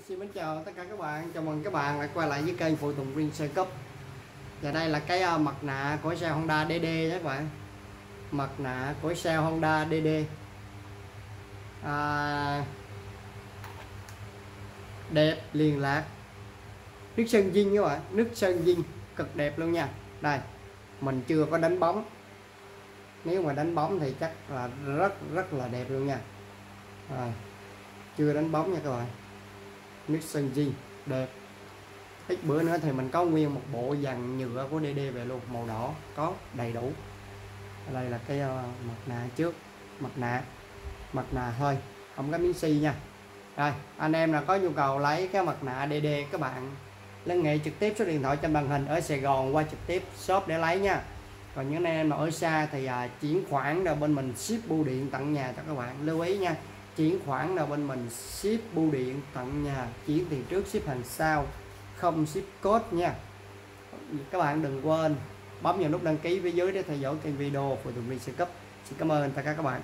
Xin mến chào tất cả các bạn, chào mừng các bạn lại quay lại với kênh phụ tùng riêng xe cấp Và đây là cái ờ, mặt nạ của xe Honda DD nhé các bạn. Mặt nạ của xe Honda DD à, Đẹp liền lạc. Nước sơn dinh các bạn, nước sơn dinh cực đẹp luôn nha. Đây, mình chưa có đánh bóng. Nếu mà đánh bóng thì chắc là rất rất là đẹp luôn nha. À, Chưa đánh bóng nha các bạn nước sơn zin đẹp. Ít bữa nữa thì mình có nguyên một bộ dàn nhựa của DD về luôn màu đỏ. Có đầy đủ. Đây là cái uh, mặt nạ trước. Mặt nạ. Mặt nạ thôi không có miếng xi nha. Rồi anh em là có nhu cầu lấy cái mặt nạ DD các bạn liên hệ trực tiếp số điện thoại trên màn hình ở Sài Gòn qua trực tiếp shop để lấy nha. Còn những anh em mà ở xa thì à, chuyển khoản rồi bên mình ship bưu điện tận nhà cho các bạn. Lưu ý nha chuyển khoản là bên mình, ship bưu điện tận nhà, chuyển tiền trước, ship hàng sau. Không ship code nha. Các bạn đừng quên bấm vào nút đăng ký phía dưới để theo dõi kênh video của tụi mình sẽ cấp. Xin cảm ơn tất cả các bạn.